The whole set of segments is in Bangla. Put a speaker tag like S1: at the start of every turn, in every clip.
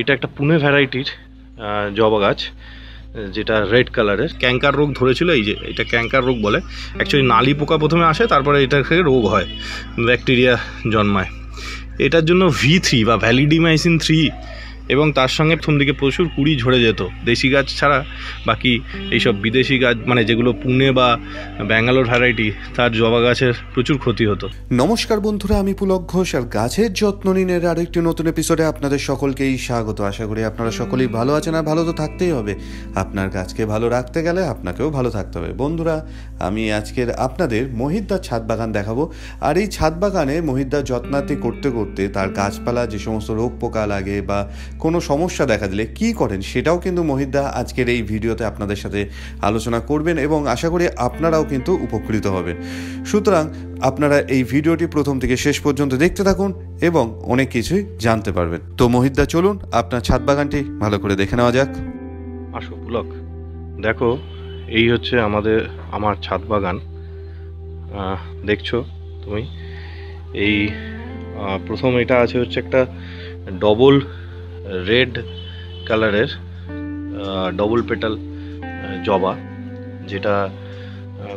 S1: এটা একটা পুনে ভ্যারাইটির জবা গাছ যেটা রেড কালারের। ক্যাঙ্কার রোগ ধরেছিল এই যে এটা ক্যাঙ্কার রোগ বলে। অ্যাকচুয়ালি নালি পোকা প্রথমে আসে তারপরে এটা থেকে রোগ হয় ব্যাকটেরিয়া জন্মায়। এটার জন্য ভি থ্রি বা ভ্যালিডিমাইসিন থ্রি এবং তার সঙ্গে প্রথম দিকে প্রচুর কুড়ি ঝরে যেত। দেশি গাছ ছাড়া বাকি এইসব বিদেশি গাছ মানে যেগুলো পুনে বা ব্যাঙ্গালোর ভ্যারাইটি তার জবা গাছের প্রচুর ক্ষতি হতো।
S2: নমস্কার বন্ধুরা, আমি পুলক ঘোষ আর গাছের যত্ন নিনের আরেকটি নতুন এপিসোডে আপনাদের সকলকেই স্বাগত। আশা করি আপনারা সকলেই ভালো আছেন আর ভালো তো থাকতেই হবে। আপনার গাছকে ভালো রাখতে গেলে আপনাকেও ভালো থাকতে হবে। বন্ধুরা, আমি আজকের আপনাদের মহিদ্দার ছাদ বাগান দেখাবো। আর এই ছাদ বাগানে মহিদ্দার যত্নার্থী করতে করতে তার গাছপালা যে সমস্ত রোগ পোকা লাগে বা কোনো সমস্যা দেখা দিলে কি করেন সেটাও কিন্তু মহিদ্দা আজকের এই ভিডিওতে আপনাদের সাথে আলোচনা করবেন এবং আশা করি আপনারাও কিন্তু উপকৃত হবেন। সুতরাং আপনারা এই ভিডিওটি প্রথম থেকে শেষ পর্যন্ত দেখতে থাকুন এবং অনেক কিছুই জানতে পারবেন। তো মহিদ্দা চলুন আপনার ছাদ বাগানটি ভালো করে দেখে নেওয়া যাক।
S1: আসো পুলক দেখো, এই হচ্ছে আমাদের, আমার ছাদ বাগান। দেখছ তুমি? এই প্রথম এটা আছে হচ্ছে একটা ডবল রেড কালারের ডবল পেটাল জবা, যেটা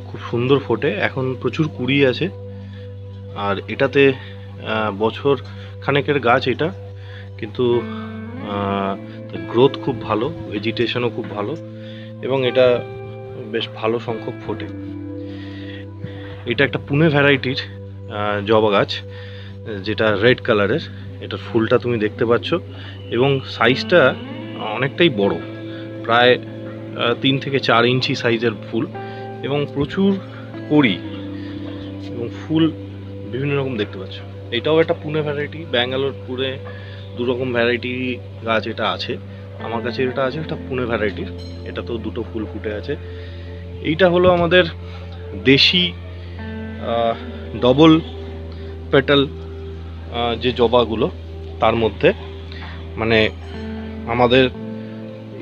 S1: খুব সুন্দর ফোটে। এখন প্রচুর কুড়ি আছে। আর এটাতে বছর খানেকের গাছ এটা, কিন্তু গ্রোথ খুব ভালো ভেজিটেশনও খুব ভালো, এবং এটা বেশ ভালো সংখ্যক ফোটে। এটা একটা পুনে ভ্যারাইটির জবা গাছ, যেটা রেড কালারের এটার ফুলটা তুমি দেখতে পাচ্ছ, এবং সাইজটা অনেকটাই বড়। প্রায় তিন থেকে চার ইঞ্চি সাইজের ফুল, এবং প্রচুর কড়ি, এবং ফুল বিভিন্ন রকম দেখতে পাচ্ছ। এটাও একটা পুনে ভ্যারাইটি ব্যাঙ্গালোর পুনে দু রকম ভ্যারাইটি গাছ এটা আছে। আমার কাছে এটা আছে একটা পুনে ভ্যারাইটির এটা তো দুটো ফুল ফুটে আছে। এইটা হলো আমাদের দেশি ডবল পেটাল যে জবাগুলো, তার মধ্যে মানে আমাদের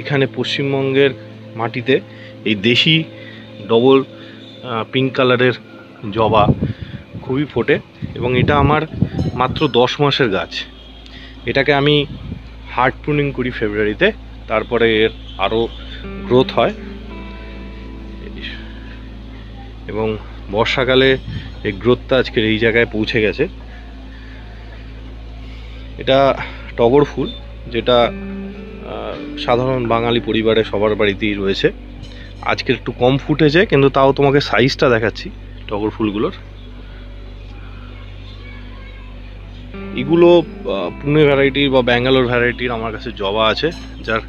S1: এখানে পশ্চিমবঙ্গের মাটিতে এই দেশি ডবল পিঙ্ক কালারের জবা খুবই ফোটে এবং এটা আমার মাত্র দশ মাসের গাছ। এটাকে আমি হার্ড প্রুনিং করি ফেব্রুয়ারিতে তারপরে এর আরও গ্রোথ হয়। এবং বর্ষাকালে এই গ্রোথটা আজকের এই জায়গায় পৌঁছে গেছে। এটা টগর ফুল, যেটা সাধারণ বাঙালি পরিবারে সবার বাড়িতেই রয়েছে। আজকে একটু কম ফুটেছে, কিন্তু তাও তোমাকে সাইজটা দেখাচ্ছি টগর ফুলগুলোর। এগুলো পুনে ভ্যারাইটির বা ব্যাঙ্গালোর ভ্যারাইটির আমার কাছে জবা আছে, যার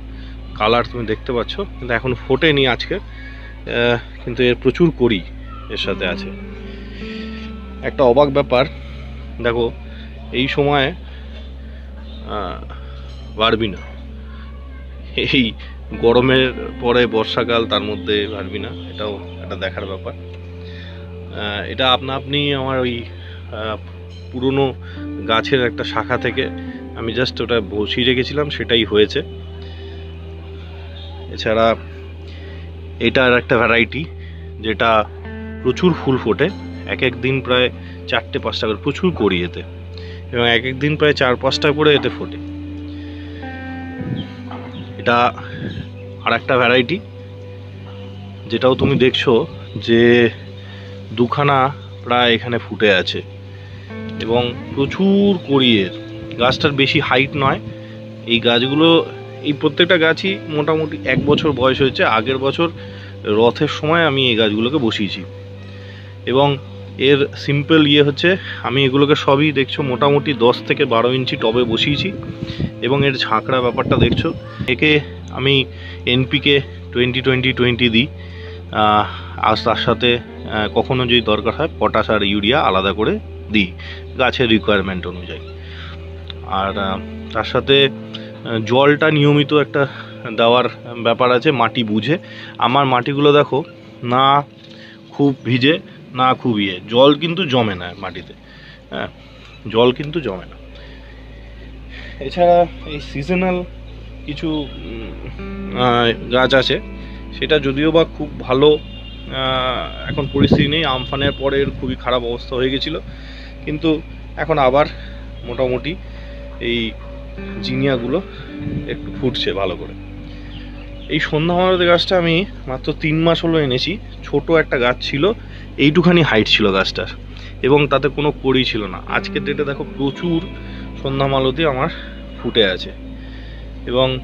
S1: কালার তুমি দেখতে পাচ্ছ, কিন্তু এখন ফোটেনি আজকে কিন্তু এর প্রচুর করি এর সাথে আছে। একটা অবাক ব্যাপার, দেখো, এই সময় পারবি না। এই গরমের পরে বর্ষাকাল, তার মধ্যে পারবি না। এটাও একটা দেখার ব্যাপার। এটা আপনা আপনি আমার ওই পুরনো গাছের একটা শাখা থেকে আমি জাস্ট ওটা বসিয়ে রেখেছিলাম, সেটাই হয়েছে। এছাড়া এটার একটা ভ্যারাইটি যেটা প্রচুর ফুল ফোটে। এক এক দিন প্রায় চারটে পাঁচটা করে, প্রচুর এতে এবং এক এক দিন প্রায় চার পাঁচটা করে এতে ফোটে। এটা আর একটা ভ্যারাইটি যেটাও তুমি দেখছ যে দুখানা প্রায় এখানে ফুটে আছে এবং প্রচুর করিয়ের গাছটার বেশি হাইট নয়। এই গাছগুলো, এই প্রত্যেকটা গাছই মোটামুটি এক বছর বয়স হয়েছে। আগের বছর রথের সময় আমি এই গাছগুলোকে বসিয়েছি। এবং এর সিম্পল ইয়ে হচ্ছে আমি এগুলোকে সবই দেখছ মোটামুটি দশ থেকে বারো ইঞ্চি টবে বসিয়েছি। এবং এর ঝাঁকড়া ব্যাপারটা দেখছ একে আমি এনপিকে টোয়েন্টি টোয়েন্টি টোয়েন্টি দিই। আর তার সাথে আহ, কখনো যদি দরকার হয় পটাশ আর ইউরিয়া আলাদা করে দিই গাছের রিকোয়ারমেন্ট অনুযায়ী। আর তার সাথে জলটা নিয়মিত একটা দেওয়ার ব্যাপার আছে মাটি বুঝে। আমার মাটিগুলো দেখো না খুব ভিজে না খুব ইয়ে জল কিন্তু জমে না মাটিতে। হ্যাঁ জল কিন্তু জমে না। এছাড়া এই সিজনাল কিছু গাছ আছে, সেটা যদিও বা খুব ভালো এখন পরিস্থিতি নেই, আমফানের পরে এর খুবই খারাপ অবস্থা হয়ে গেছিল। কিন্তু এখন আবার মোটামুটি এই জিনিয়াগুলো একটু ফুটছে ভালো করে। এই সন্ধ্যা মালতী গাছটা আমি মাত্র তিন মাস হলো এনেছি। ছোট একটা গাছ ছিল এইটুখানি হাইট ছিল গাছটার। এবং তাতে কোনো কড়ি ছিল না। আজকের ডেটে দেখো প্রচুর সন্ধ্যা মালতী আমার ফুটে আছে। এবং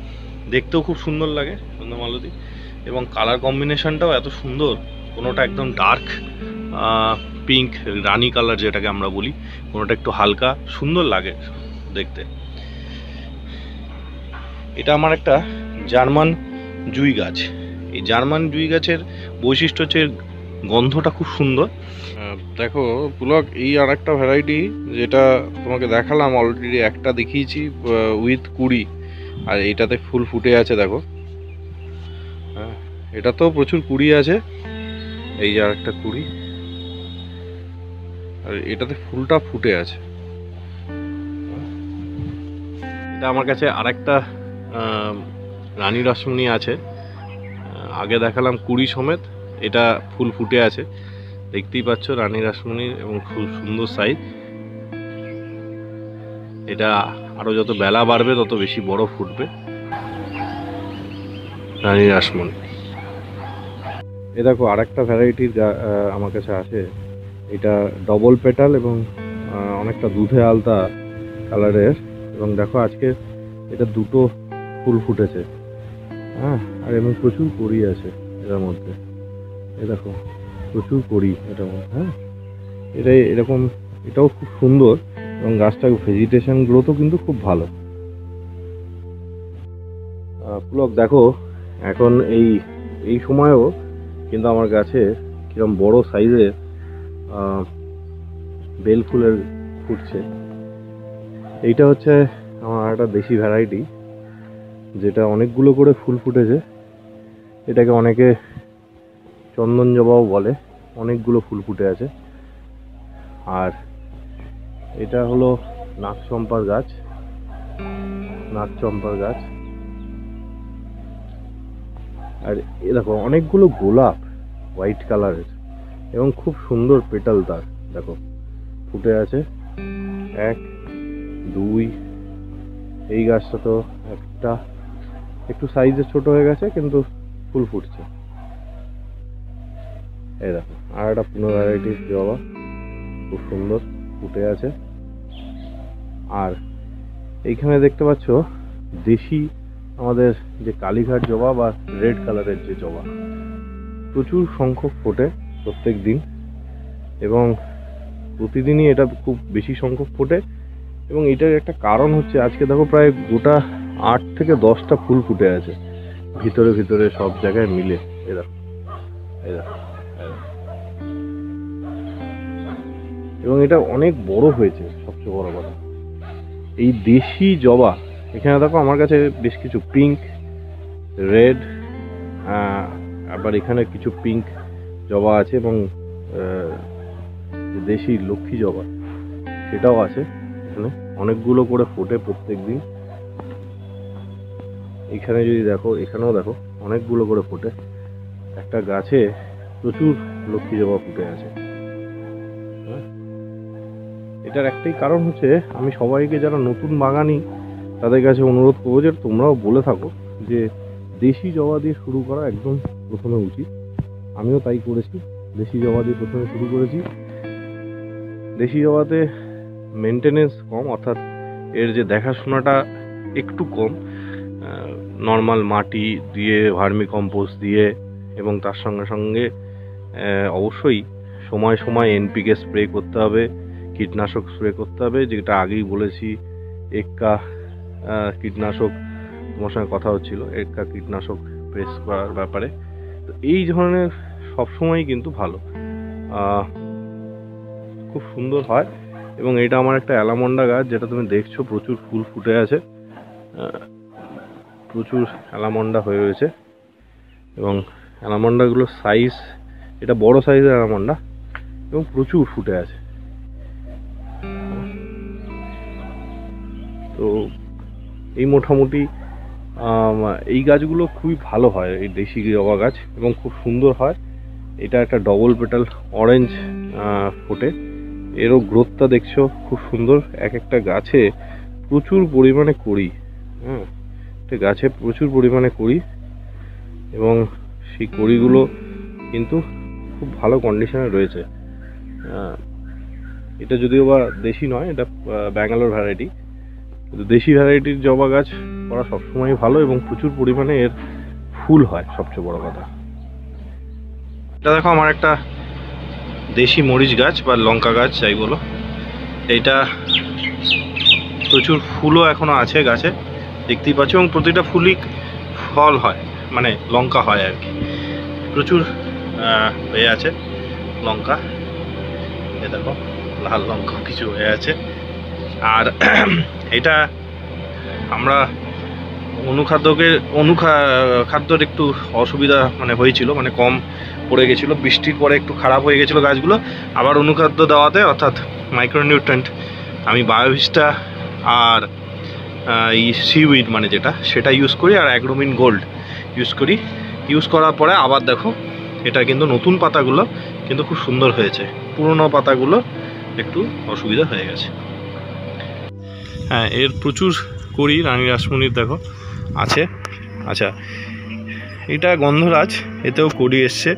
S1: দেখতেও খুব সুন্দর লাগে সন্ধ্যা মালতী এবং কালার কম্বিনেশনটাও এত সুন্দর, কোনোটা একদম ডার্ক পিঙ্ক রানি কালার যেটাকে আমরা বলি, কোনোটা একটু হালকা, সুন্দর লাগে দেখতে। এটা আমার একটা জার্মান জুই গাছ। এই জার্মান জুই গাছের বৈশিষ্ট্য হচ্ছে গন্ধটা খুব সুন্দর। দেখো পুলক এই আর একটা ভ্যারাইটি যেটা তোমাকে দেখালাম অলরেডি একটা দেখিয়েছি উইথ কুড়ি। আর এইটাতে ফুল ফুটে আছে দেখো। হ্যাঁ তো প্রচুর কুড়ি আছে। এই যে আর একটা কুড়ি। আর এটাতে ফুলটা ফুটে আছে। এটা আমার কাছে আরেকটা আহ, রানী রসমণি আছে। আগে দেখালাম কুড়ি সমেত। এটা ফুল ফুটে আছে। দেখতেই পাচ্ছ রানী রাসমণির এবং খুব সুন্দর সাইজ। এটা আরও যত বেলা বাড়বে, তত বেশি বড় ফুটবে। রানী রাসমণি। এ দেখো আর একটা ভ্যারাইটির আমার কাছে আছে। এটা ডবল পেটাল এবং অনেকটা দুধে আলতা কালারের এবং দেখো, আজকে এটা দুটো ফুল ফুটেছে। হ্যাঁ আর এমন প্রচুর কড়ি আছে এটার মধ্যে। এ দেখো, প্রচুর এটার মধ্যে হ্যাঁ? এটা এরকম, এটাও খুব সুন্দর এবং গাছটার ভেজিটেশন গ্রোথও কিন্তু খুব ভালো। পুলক, দেখো, এখন এই এই সময়েও কিন্তু আমার গাছে কিরম বড় সাইজের বেল ফুলের ফুটছে। এইটা হচ্ছে আমার একটা দেশি ভ্যারাইটি যেটা অনেকগুলো করে ফুল ফুটেছে। এটাকে অনেকে চন্দন জবাও বলে, অনেকগুলো ফুল ফুটে আছে। আর এটা হলো নাকচম্পার গাছ। নাকচম্পার গাছ। আর দেখো, অনেকগুলো গোলাপ হোয়াইট কালারের এবং খুব সুন্দর পেটাল তার, দেখো, ফুটে আছে। এক, দুই, এই গাছটা তো একটা, একটু সাইজে ছোট হয়ে গেছে, কিন্তু ফুল ফুটছে। এই দেখো, আর একটা পুনো ভ্যারাইটির জবা, খুব সুন্দর, ফুটে আছে। আর এইখানে দেখতে পাচ্ছ, দেশি আমাদের যে কালীঘাট জবা বা রেড কালারের যে জবা, প্রচুর সংখ্যক ফোটে প্রত্যেক দিন। এবং প্রতিদিনই এটা খুব বেশি সংখ্যক ফোটে। এবং এটার একটা কারণ হচ্ছে, আজকে দেখো প্রায় গোটা আট থেকে দশটা ফুল ফুটে আছে, ভিতরে ভিতরে সব জায়গায় মিলে। এই দেখো। এবং এটা অনেক বড় হয়েছে, সবচেয়ে বড় কথা। এই দেশি জবা, এখানে দেখো আমার কাছে বেশ কিছু পিঙ্ক রেড আবার এখানে কিছু পিঙ্ক জবা আছে এবং দেশি লক্ষ্মী জবা, সেটাও আছে এখানে। অনেকগুলো করে ফোটে প্রত্যেক দিন। এখানে যদি দেখো, এখানেও দেখো, অনেকগুলো করে ফোটে। একটা গাছে প্রচুর লক্ষ্মী জবা ফুটে আছে? এটার একটাই কারণ হচ্ছে, আমি সবাইকে যারা নতুন বাগানি তাদের কাছে অনুরোধ করব যে তোমরাও বলে থাকো যে দেশি জবা দিয়ে শুরু করা একদম প্রথমে উচিত। আমিও তাই করেছি, দেশি জবা দিয়ে প্রথমে শুরু করেছি। দেশি জবাতে মেনটেনেন্স কম, অর্থাৎ এর যে দেখাশোনাটা একটু কম নর্মাল মাটি দিয়ে ভার্মি কম্পোস্ট দিয়ে এবং তার সঙ্গে সঙ্গে অবশ্যই সময় সময় এনপিকে স্প্রে করতে হবে। কীটনাশক স্প্রে করতে হবে, যেটা আগেই বলেছি, এক্কা কীটনাশক, তোমার সঙ্গে কথা হচ্ছিল, এক্কা কীটনাশক প্রেস করার ব্যাপারে। তো এই ধরনের সবসময়ই কিন্তু ভালো। খুব সুন্দর হয় এবং এটা আমার একটা অ্যালামন্ডা গাছ, যেটা তুমি দেখছ, প্রচুর ফুল ফুটে আছে। প্রচুর অ্যালামন্ডা হয়ে রয়েছে এবং অ্যালামন্ডাগুলোর সাইজ এটা বড় সাইজের অ্যালামন্ডা এবং প্রচুর ফুটে আছে। তো এই মোটামুটি এই গাছগুলো খুবই ভালো হয়, এই দেশি জবা গাছ, এবং খুব সুন্দর হয়। এটা একটা ডবল পেটাল অরেঞ্জ ফোটে। এরও গ্রোথটা দেখছ, খুব সুন্দর। এক একটা গাছে প্রচুর পরিমাণে করি হ্যাঁ? একটা গাছে প্রচুর পরিমাণে করি এবং সেই কড়িগুলো কিন্তু খুব ভালো কন্ডিশনে রয়েছে। এটা যদিও বা দেশি নয়, এটা ব্যাঙ্গালোর ভ্যারাইটি দেশি ভ্যারাইটির জবা গাছ করা সবসময় ভালো এবং প্রচুর পরিমাণে এর ফুল হয়, সবচেয়ে বড় কথা। এটা দেখো আমার একটা দেশি মরিচ গাছ বা লঙ্কা গাছ, যাই বলো। এইটা প্রচুর ফুলও এখনও আছে গাছে, দেখতেই পাচ্ছ এবং প্রতিটা ফুলই ফল হয় মানে লঙ্কা হয় আর কি। প্রচুর হয়ে আছে লঙ্কা। এ দেখো, লাল লঙ্কা কিছু হয়ে আছে। আর এটা আমরা অনুখাদ্যকে, অনুখা, খাদ্যর একটু অসুবিধা মানে হয়েছিল মানে কম পড়ে গেছিল, বৃষ্টির পরে একটু খারাপ হয়ে গেছিল গাছগুলো। আবার অনুখাদ্য দেওয়াতে অর্থাৎ মাইক্রোনিউট্রেন্ট আমি বায়োভিস্টা আর এই সিউইড মানে যেটা, সেটা ইউজ করি আর অ্যাগ্রোমিন গোল্ড ইউজ করি। ইউজ করার পরে আবার দেখো, এটা কিন্তু নতুন পাতাগুলো কিন্তু খুব সুন্দর হয়েছে। পুরনো পাতাগুলো একটু অসুবিধা হয়ে গেছে। হ্যাঁ এর প্রচুর করি, রানী রাসমণির দেখো, আছে। আচ্ছা এটা গন্ধরাজ, এতেও করি এসছে।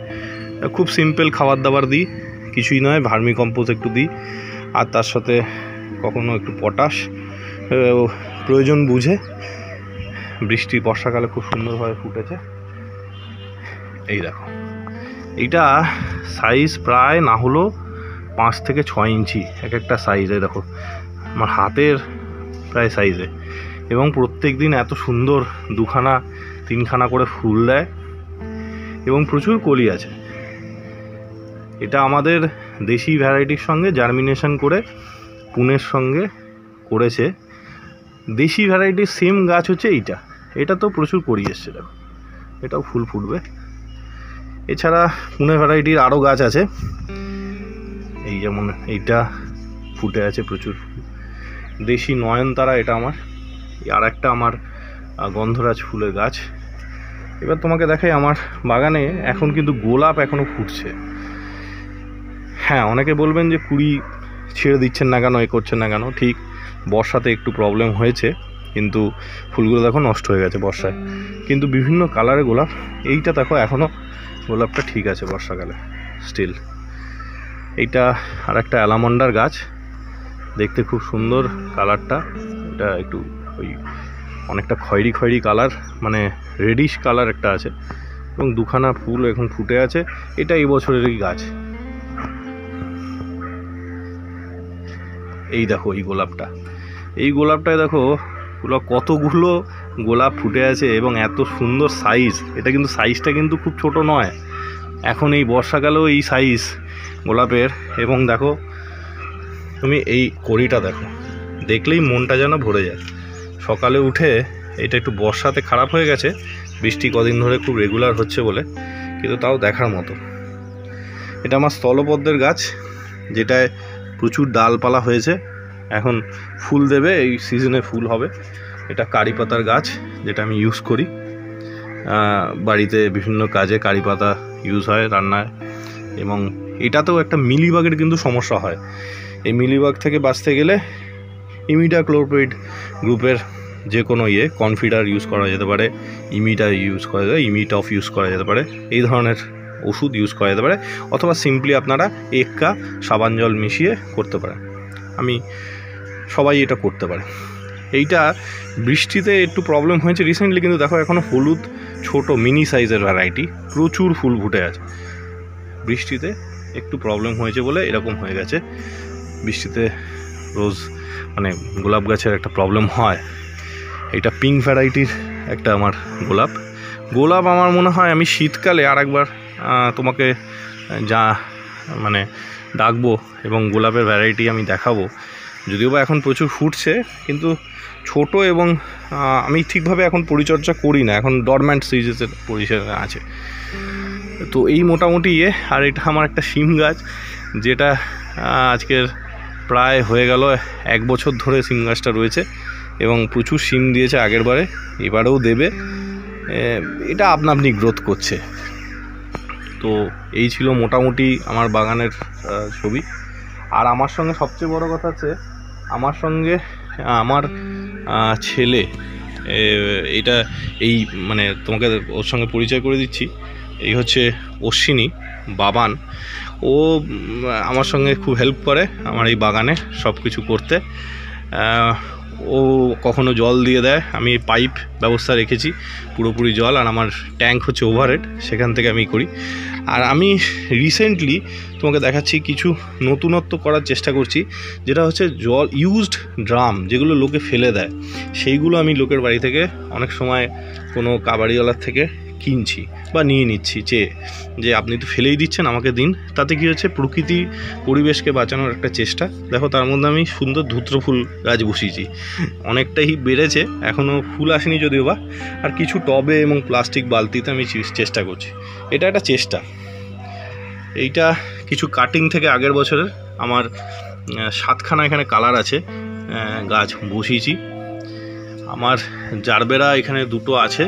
S1: খুব সিম্পল খাবার দাবার দিই, কিছুই নয়, ভার্মি কম্পোজ একটু দিই, আর তার সাথে কখনো একটু পটাশ প্রয়োজন বুঝে। বৃষ্টি, বর্ষাকালে খুব সুন্দরভাবে ফুটেছে। এই দেখো, এইটা সাইজ প্রায় না হলো পাঁচ থেকে ছয় ইঞ্চি, এক একটা সাইজে দেখো। আমার হাতের প্রায় সাইজে এবং প্রত্যেক দিন এত সুন্দর দুখানা, তিনখানা করে ফুল দেয় এবং প্রচুর কলি আছে। এটা আমাদের দেশি ভ্যারাইটির সঙ্গে জার্মিনেশন করে পুনের সঙ্গে করেছে। দেশি ভ্যারাইটির সেম গাছ হচ্ছে এইটা। এটা তো প্রচুর করি এসছে, দেখো। এটাও ফুল ফুটবে। এছাড়া পুনে ভ্যারাইটির আরও গাছ আছে। এই যেমন এইটা ফুটে আছে প্রচুর। দেশি নয়নতারা এটা আমার। আর একটা আমার গন্ধরাজ ফুলের গাছ। এবার তোমাকে দেখাই আমার বাগানে এখন কিন্তু গোলাপ এখনও ফুটছে। হ্যাঁ অনেকে বলবেন যে কুড়ি ছেড়ে দিচ্ছেন না কেন, এ করছেন না কেন? ঠিক, বর্ষাতে একটু প্রবলেম হয়েছে, কিন্তু ফুলগুলো দেখো নষ্ট হয়ে গেছে বর্ষায়। কিন্তু বিভিন্ন কালারের গোলাপ, এইটা দেখো এখনও গোলাপটা ঠিক আছে বর্ষাকালে স্টিল এইটা আর একটা অ্যালামন্ডার গাছ। দেখতে খুব সুন্দর কালারটা। এটা একটু ওই অনেকটা খয়েরি খয়েরি কালার মানে রেডিশ কালার একটা আছে। এবং দুখানা ফুল এখন ফুটে আছে। এটা এই বছরেরই গাছ। এই দেখো এই গোলাপটা। এই গোলাপটায় দেখো পুরো কতগুলো গোলাপ ফুটে আছে এবং এত সুন্দর সাইজ এটা কিন্তু সাইজটা কিন্তু খুব ছোট নয়। এখন এই বর্ষাকালেও এই সাইজ গোলাপের। এবং দেখো তুমি এই কড়িটা দেখো। দেখলেই মনটা যেন ভরে যায়। সকালে উঠে এটা একটু বর্ষাতে খারাপ হয়ে গেছে। বৃষ্টি কদিন ধরে খুব রেগুলার হচ্ছে বলে, কিন্তু তাও দেখার মতো। এটা আমার স্থলপদ্মের গাছ, যেটায় প্রচুর ডালপালা হয়েছে। এখন ফুল দেবে, এই সিজনে ফুল হবে। এটা কারি পাতার গাছ, যেটা আমি ইউজ করি। বাড়িতে বিভিন্ন কাজে কারি পাতা ইউজ হয় রান্নায়। এবং এটাতেও একটা মিলিবাগের কিন্তু সমস্যা হয়। এই মিলিবাগ থেকে বাঁচতে গেলে ইমিডা ক্লোরোপেড গ্রুপের যে কোনো ইয়ে কনফিডার ইউজ করা যেতে পারে, ইমিটা ইউজ করা যেতে ইমিট অফ ইউজ করা যেতে পারে, এই ধরনের ওষুধ ইউজ করা যেতে পারে, অথবা সিম্পলি আপনারা এক্কা সাবান জল মিশিয়ে করতে পারেন। আমি সবাই এটা করতে পারে। এইটা বৃষ্টিতে একটু প্রবলেম হয়েছে রিসেন্টলি কিন্তু দেখো এখনও হলুদ ছোট মিনি সাইজের ভ্যারাইটি প্রচুর ফুল ফুটে আছে। বৃষ্টিতে একটু প্রবলেম হয়েছে বলে এরকম হয়ে গেছে। বৃষ্টিতে রোজ মানে গোলাপ গাছের একটা প্রবলেম হয়। এটা পিঙ্ক ভ্যারাইটির একটা আমার গোলাপ। গোলাপ আমার মনে হয় আমি শীতকালে আর একবার তোমাকে যা মানে ডাকবো এবং গোলাপের ভ্যারাইটি আমি দেখাবো। যদিও বা এখন প্রচুর ফুটছে, কিন্তু ছোট এবং আমি ঠিকভাবে এখন পরিচর্যা করি না। এখন ডরম্যান্ট সিরিজের পরিচর্যা আছে। তো এই মোটামুটি ইয়ে আর এটা আমার একটা শিম গাছ, যেটা আজকের প্রায় হয়ে গেল এক বছর ধরে শিম গাছটা রয়েছে এবং প্রচুর শিম দিয়েছে আগের বারে, এবারেও দেবে। এটা আপনা আপনি গ্রোথ করছে। তো এই ছিল মোটামুটি আমার বাগানের ছবি। আর আমার সঙ্গে সবচেয়ে বড় কথা হচ্ছে, আমার সঙ্গে, আমার ছেলে এটা এই মানে তোমাকে ওর সঙ্গে পরিচয় করে দিচ্ছি। এই হচ্ছে অশ্বিনী বাবান। ও আমার সঙ্গে খুব হেল্প করে আমার এই বাগানে সব কিছু করতে ও কখনো জল দিয়ে দেয়। আমি পাইপ ব্যবস্থা রেখেছি, পুরোপুরি জল, আর আমার ট্যাঙ্ক হচ্ছে ওভারহেড সেখান থেকে আমি করি। আর আমি রিসেন্টলি তোমাকে দেখাচ্ছি কিছু নতুনত্ব করার চেষ্টা করছি, যেটা হচ্ছে জল ইউজড ড্রাম যেগুলো লোকে ফেলে দেয়, সেইগুলো আমি লোকের বাড়ি থেকে অনেক সময় কোনো কাবাড়িওয়ালার থেকে কিনছি বা নিয়ে নিচ্ছি, যে যে আপনি তো ফেলেই দিচ্ছেন আমাকে দিন। তাতে কী হচ্ছে? প্রকৃতি পরিবেশকে বাঁচানোর একটা চেষ্টা। দেখো, তার মধ্যে আমি সুন্দর ধূত্র ফুল গাছ বসিয়েছি। অনেকটাই বেড়েছে এখনও ফুল আসেনি যদিও বা। আর কিছু টবে এবং প্লাস্টিক বালতিতে আমি চেষ্টা করছি। এটা একটা চেষ্টা। এইটা কিছু কাটিং থেকে আগের বছরের আমার সাতখানা এখানে কালার আছে গাছ বসিয়েছি। আমার জারবেরা এখানে দুটো আছে।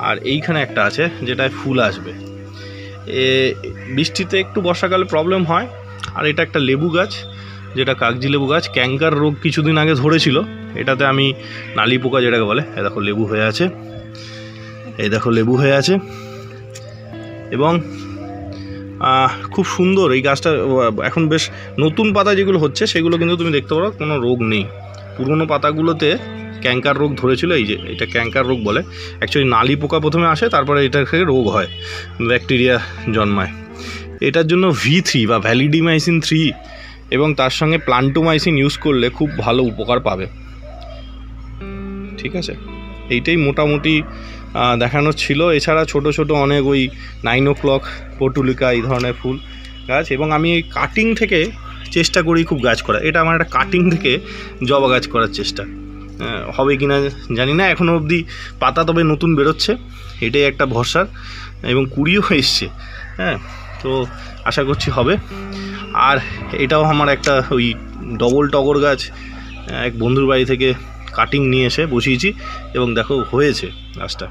S1: আর এইখানে একটা আছে যেটায় ফুল আসবে। এ, বৃষ্টিতে একটু বর্ষাকালে প্রবলেম হয়। আর এটা একটা লেবু গাছ, যেটা কাগজি লেবু গাছ ক্যাঙ্কার রোগ কিছুদিন আগে ধরেছিল। এটাতে আমি নালি পোকা যেটাকে বলে, এ দেখো লেবু হয়ে আছে। এই দেখো লেবু হয়ে আছে। এবং খুব সুন্দর এই গাছটা এখন বেশ নতুন পাতা যেগুলো হচ্ছে, সেগুলো কিন্তু তুমি দেখতে পারো, কোনো রোগ নেই। পুরনো পাতাগুলোতে ক্যাঙ্কার রোগ ধরেছিল, এই যে এটা ক্যাঙ্কার রোগ বলে। অ্যাকচুয়ালি নালি পোকা প্রথমে আসে, তারপরে এটা থেকে রোগ হয়, ব্যাকটেরিয়া জন্মায়। এটার জন্য ভি থ্রি বা ভ্যালিডিমাইসিন থ্রি এবং তার সঙ্গে প্লান্টোমাইসিন ইউজ করলে খুব ভালো উপকার পাবে। ঠিক আছে? এইটাই মোটামুটি দেখানো ছিল। এছাড়া ছোট ছোট অনেক ওই নাইন ও ক্লক পটুলিকা, এই ধরনের ফুল গাছ। এবং আমি এই কাটিং থেকে চেষ্টা করি খুব গাছ করা এটা আমার একটা কাটিং থেকে জবা গাছ করার চেষ্টা। হবে কি না জানি না এখনও অবধি পাতা তবে নতুন বেরোচ্ছে, এটাই একটা ভরসার, এবং কুড়িও এসছে হ্যাঁ তো আশা করছি হবে। আর এটাও আমার একটা ওই ডবল টগর গাছ, এক বন্ধুর বাড়ি থেকে কাটিং নিয়ে এসে বসিয়েছি, এবং দেখো হয়েছে গাছটা।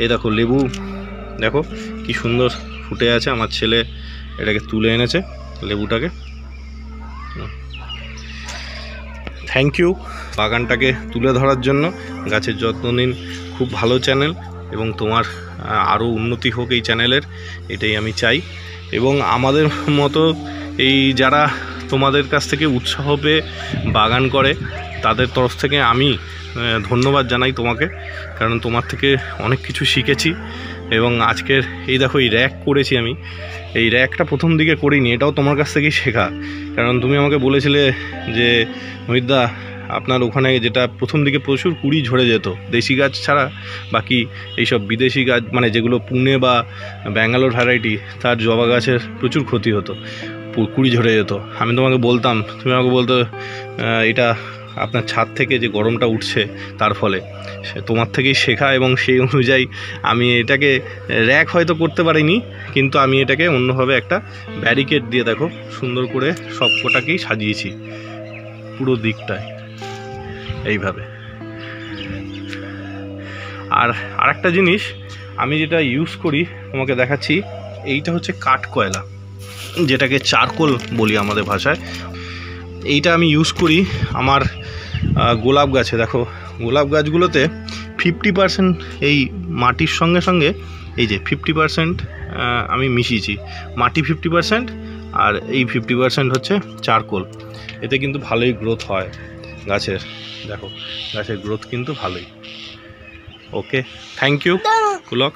S1: এই দেখো লেবু, দেখো কি সুন্দর ফুটে আছে, আমার ছেলে এটাকে তুলে এনেছে লেবুটাকে। থ্যাংক ইউ বাগানটাকে তুলে ধরার জন্য। গাছের যত্ন নিন, খুব ভালো চ্যানেল এবং তোমার আরও উন্নতি হোক এই চ্যানেলের, এটাই আমি চাই। এবং আমাদের মতো এই যারা তোমাদের কাছ থেকে উৎসাহ পেয়ে বাগান করে, তাদের তরফ থেকে আমি ধন্যবাদ জানাই তোমাকে, কারণ তোমার থেকে অনেক কিছু শিখেছি। এবং আজকের, এই দেখো, এই র্যাক করেছি আমি। এই র্যাকটা প্রথম দিকে করিনি, এটাও তোমার কাছ থেকেই শেখা। কারণ তুমি আমাকে বলেছিলে যে মহিদা আপনার ওখানে যেটা প্রথম দিকে প্রচুর কুড়ি ঝরে যেত, দেশি গাছ ছাড়া, বাকি এইসব বিদেশি গাছ মানে যেগুলো পুনে বা ব্যাঙ্গালোর ভ্যারাইটি তার জবা গাছের প্রচুর ক্ষতি হতো কুড়ি ঝরে যেত। আমি তোমাকে বলতাম, তুমি আমাকে বলতো এটা আপনার ছাদ থেকে যে গরমটা উঠছে তার ফলে, সে তোমার থেকেই শেখা এবং সেই অনুযায়ী আমি এটাকে র্যাক হয়তো করতে পারিনি, কিন্তু আমি এটাকে অন্যভাবে একটা ব্যারিকেড দিয়ে দেখো, সুন্দর করে সব কটাকেই সাজিয়েছি, পুরো দিকটায়, এইভাবে। আর আরেকটা জিনিস, আমি যেটা ইউজ করি, তোমাকে দেখাচ্ছি, এইটা হচ্ছে কাঠ কয়লা, যেটাকে চারকোল বলি আমাদের ভাষায়। এইটা আমি ইউজ করি আমার গোলাপ গাছে। দেখো গোলাপ গাছগুলোতে ফিফটি পার্সেন্ট এই মাটির সঙ্গে সঙ্গে এই যে ফিফটি পার্সেন্ট আমি মিশিয়েছি। মাটি ফিফটি পার্সেন্ট আর এই ফিফটি পার্সেন্ট হচ্ছে চারকোল। এতে কিন্তু ভালোই গ্রোথ হয় গাছের। দেখো গাছের গ্রোথ কিন্তু ভালোই। Okay thank you Pulak